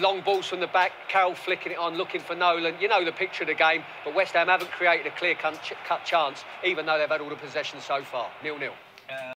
long balls from the back, Carroll flicking it on, looking for Nolan. You know the picture of the game, but West Ham haven't created a clear cut chance, even though they've had all the possession so far. Nil-nil.